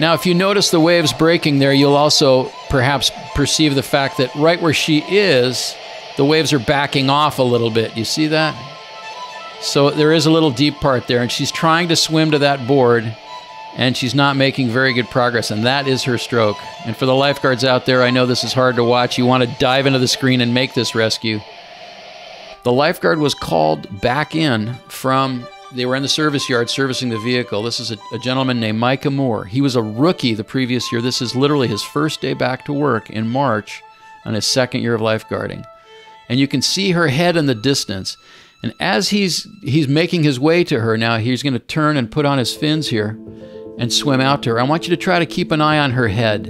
Now, if you notice the waves breaking there, you'll also perhaps perceive the fact that right where she is, the waves are backing off a little bit. You see that? So there is a little deep part there, and she's trying to swim to that board, and she's not making very good progress, and that is her stroke. And for the lifeguards out there, I know this is hard to watch. You want to dive into the screen and make this rescue. The lifeguard was called back in from, they were in the service yard servicing the vehicle. This is a, a gentleman named Micah Moore. He was a rookie the previous year. This is literally his first day back to work in March on his second year of lifeguarding. And you can see her head in the distance. And as he's he's making his way to her now, he's going to turn and put on his fins here and swim out to her. I want you to try to keep an eye on her head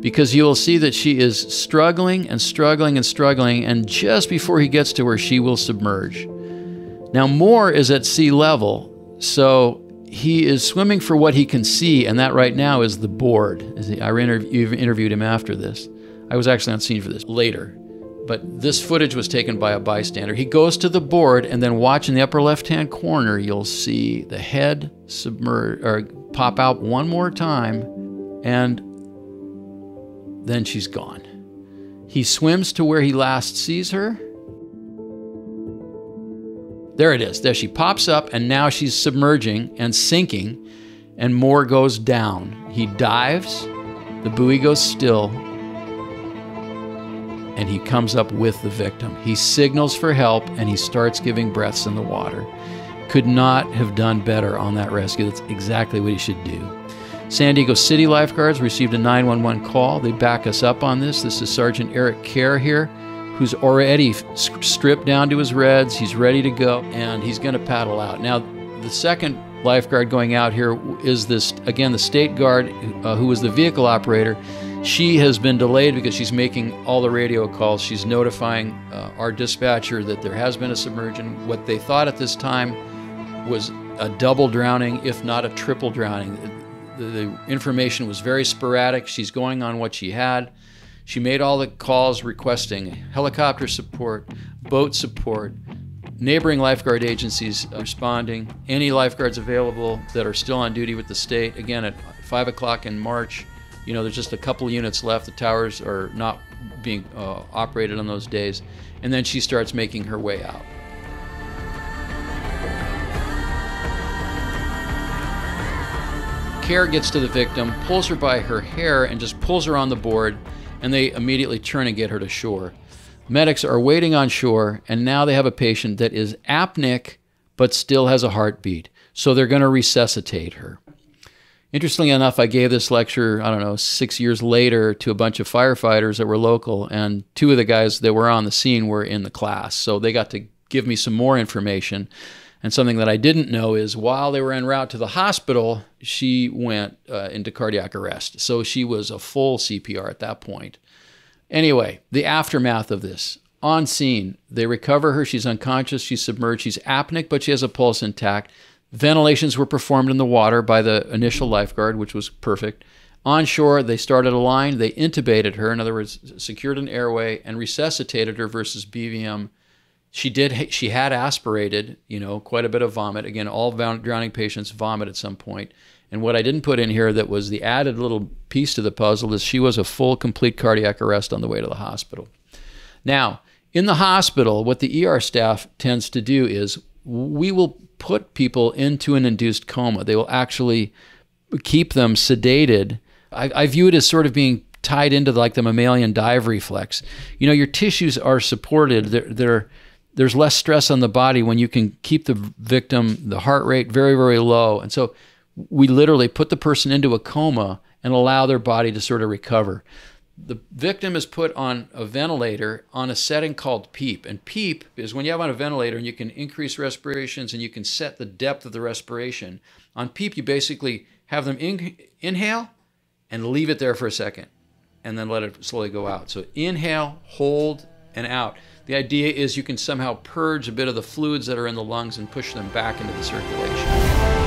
because you will see that she is struggling and struggling and struggling and just before he gets to her, she will submerge. Now Moore is at sea level, so he is swimming for what he can see, and that right now is the board. I interviewed him after this. I was actually on scene for this later but this footage was taken by a bystander. He goes to the board, and then watch in the upper left-hand corner, you'll see the head submerge or pop out one more time, and then she's gone. He swims to where he last sees her. There it is. There she pops up, and now she's submerging and sinking, and Moore goes down. He dives, the buoy goes still, and he comes up with the victim. He signals for help and he starts giving breaths in the water. Could not have done better on that rescue. That's exactly what he should do. San Diego City lifeguards received a 911 call. They back us up on this. This is Sergeant Eric Kerr here, who's already stripped down to his reds. He's ready to go and he's going to paddle out. Now, the second lifeguard going out here is this, again, the state guard uh, who was the vehicle operator. She has been delayed because she's making all the radio calls. She's notifying uh, our dispatcher that there has been a submersion. What they thought at this time was a double drowning, if not a triple drowning. The, the information was very sporadic. She's going on what she had. She made all the calls requesting helicopter support, boat support, neighboring lifeguard agencies responding, any lifeguards available that are still on duty with the state. Again, at 5 o'clock in March, you know, there's just a couple units left. The towers are not being uh, operated on those days. And then she starts making her way out. Kerr gets to the victim, pulls her by her hair, and just pulls her on the board, and they immediately turn and get her to shore. Medics are waiting on shore, and now they have a patient that is apneic but still has a heartbeat. So they're going to resuscitate her. Interestingly enough, I gave this lecture, I don't know, six years later to a bunch of firefighters that were local, and two of the guys that were on the scene were in the class. So they got to give me some more information. And something that I didn't know is while they were en route to the hospital, she went uh, into cardiac arrest. So she was a full CPR at that point. Anyway, the aftermath of this on scene, they recover her. She's unconscious, she's submerged, she's apneic, but she has a pulse intact. Ventilations were performed in the water by the initial lifeguard, which was perfect. On shore, they started a line. They intubated her, in other words, secured an airway and resuscitated her versus BVM. She did. She had aspirated, you know, quite a bit of vomit. Again, all drowning patients vomit at some point. And what I didn't put in here that was the added little piece to the puzzle is she was a full, complete cardiac arrest on the way to the hospital. Now, in the hospital, what the ER staff tends to do is we will put people into an induced coma. They will actually keep them sedated. I, I view it as sort of being tied into like the mammalian dive reflex. You know, your tissues are supported. They're, they're, there's less stress on the body when you can keep the victim, the heart rate very, very low. And so we literally put the person into a coma and allow their body to sort of recover the victim is put on a ventilator on a setting called PEEP. And PEEP is when you have on a ventilator and you can increase respirations and you can set the depth of the respiration. On PEEP, you basically have them in, inhale and leave it there for a second and then let it slowly go out. So inhale, hold, and out. The idea is you can somehow purge a bit of the fluids that are in the lungs and push them back into the circulation.